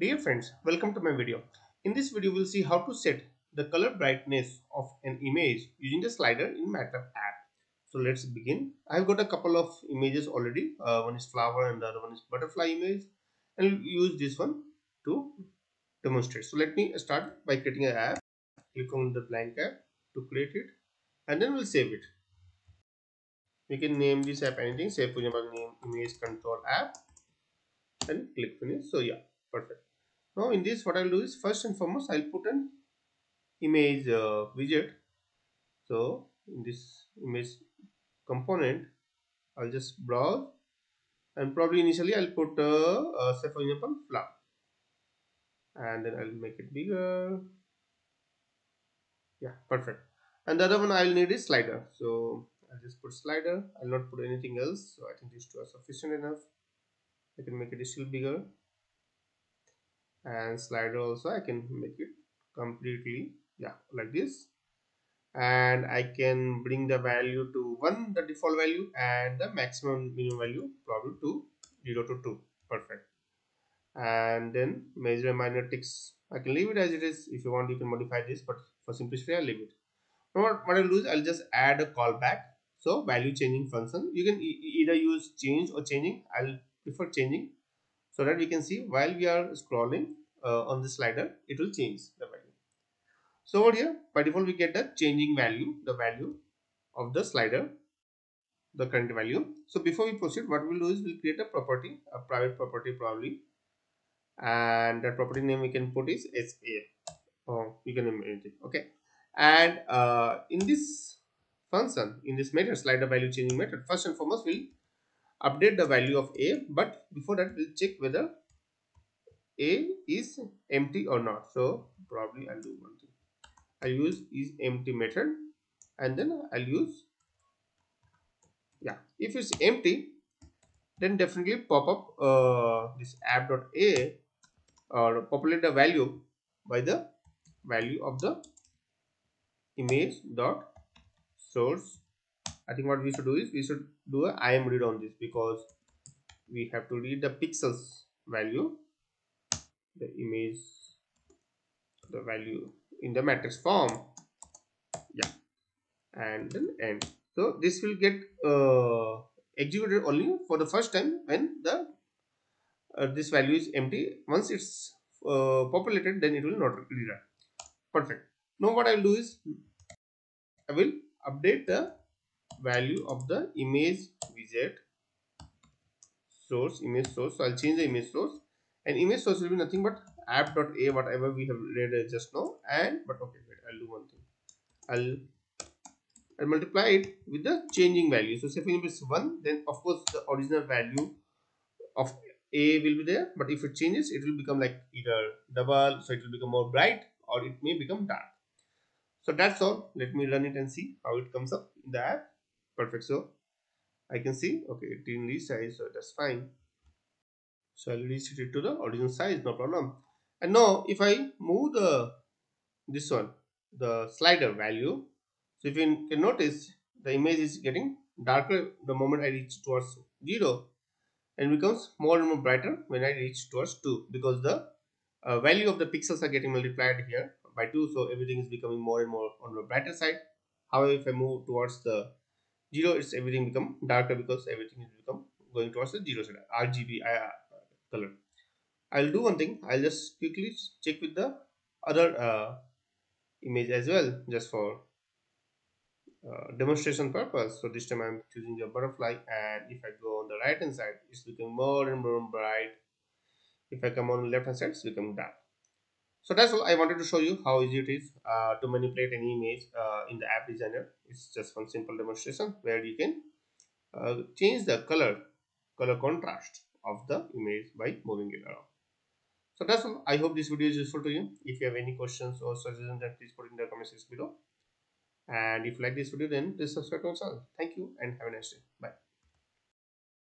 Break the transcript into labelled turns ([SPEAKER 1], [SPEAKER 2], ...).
[SPEAKER 1] Dear friends, welcome to my video. In this video, we'll see how to set the color brightness of an image using the slider in MATLAB app. So let's begin. I've got a couple of images already. Uh, one is flower and the other one is butterfly image. And we'll use this one to demonstrate. So let me start by creating an app. Click on the blank app to create it and then we'll save it. You can name this app anything. Say for example, name image control app and click finish. So yeah, perfect. Now in this what I'll do is first and foremost I'll put an image uh, widget. So in this image component I'll just browse. And probably initially I'll put uh, uh, say for example and then I'll make it bigger. Yeah perfect. And the other one I'll need is slider. So I'll just put slider. I'll not put anything else. So I think these two are sufficient enough. I can make it still bigger and slider also I can make it completely yeah like this. And I can bring the value to 1 the default value and the maximum minimum value probably to 0 to 2 perfect. And then major and minor ticks I can leave it as it is. If you want you can modify this but for simplicity I'll leave it. Now what, what I'll do is I'll just add a callback. So value changing function. You can e either use change or changing. I'll prefer changing so that we can see while we are scrolling uh, on the slider it will change the value. So over here by default we get the changing value the value of the slider the current value. So before we proceed what we'll do is we'll create a property a private property probably. And that property name we can put is sa oh you can name anything okay. And uh, in this function in this method slider value changing method first and foremost we'll update the value of a but before that we'll check whether a is empty or not. So probably i'll do one thing. I'll use is empty method and then i'll use yeah if it's empty then definitely pop up uh, this app.a or populate the value by the value of the image dot source I think what we should do is we should do a IM read on this because we have to read the pixels value the image the value in the matrix form. Yeah. And then end. So this will get uh, executed only for the first time when the uh, this value is empty. Once it's uh, populated then it will not rerun. Perfect. Now what i will do is i will update the value of the image widget source image source. So i'll change the image source. And image source will be nothing but app.a whatever we have read just now. And but okay wait i'll do one thing. I'll I'll multiply it with the changing value. So say for example it's 1 then of course the original value of a will be there. But if it changes it will become like either double so it will become more bright or it may become dark. So that's all. Let me run it and see how it comes up in the app perfect. So I can see okay it didn't resize so that's fine. So I'll reset it to the original size no problem. And now if I move the this one the slider value so if you can notice the image is getting darker the moment I reach towards 0 and becomes more and more brighter when I reach towards 2 because the uh, value of the pixels are getting multiplied here by 2 so everything is becoming more and more on the brighter side. However if I move towards the 0 it's everything become darker because everything is become going towards the 0 side RGB uh, color. I'll do one thing I'll just quickly check with the other uh, image as well just for uh, demonstration purpose. So this time I'm choosing a butterfly and if I go on the right hand side it's becoming more and more bright. If I come on the left hand side it's becoming dark so that's all I wanted to show you how easy it is uh, to manipulate any image uh, in the app designer. It's just one simple demonstration where you can uh, change the color color contrast of the image by moving it around. So that's all. I hope this video is useful to you. If you have any questions or suggestions then please put in the comments below. And if you like this video then please subscribe to our channel. Thank you and have a nice day. Bye